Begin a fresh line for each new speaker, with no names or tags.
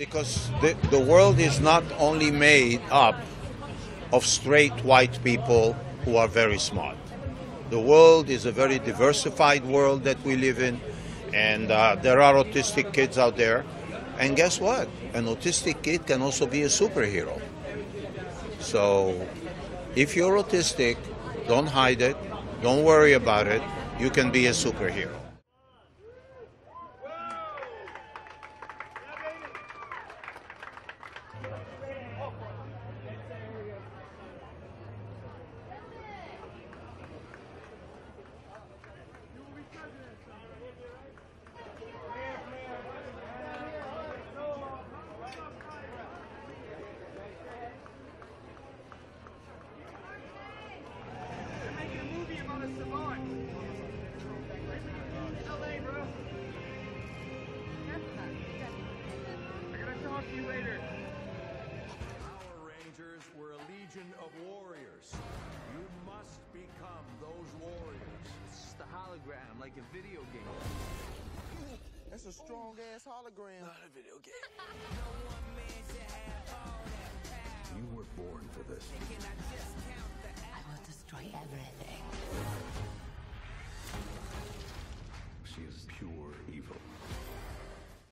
Because the, the world is not only made up of straight white people who are very smart. The world is a very diversified world that we live in, and uh, there are autistic kids out there. And guess what? An autistic kid can also be a superhero. So if you're autistic, don't hide it, don't worry about it. You can be a superhero.
Power Rangers were a legion of warriors. You must become those warriors.
It's just a hologram, like a video game.
That's a strong ass hologram.
Not a video game.
You were born for this.